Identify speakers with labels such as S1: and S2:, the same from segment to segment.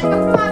S1: Thank you.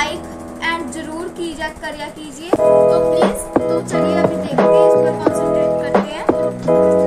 S1: Like and ज़रूर कीजिए, करिया कीजिए। तो प्लीज़ तो चलिए अभी देखते हैं, इस पर कॉन्सेंट्रेट करते हैं।